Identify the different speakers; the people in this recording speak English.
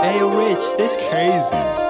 Speaker 1: Hey, Rich, this crazy.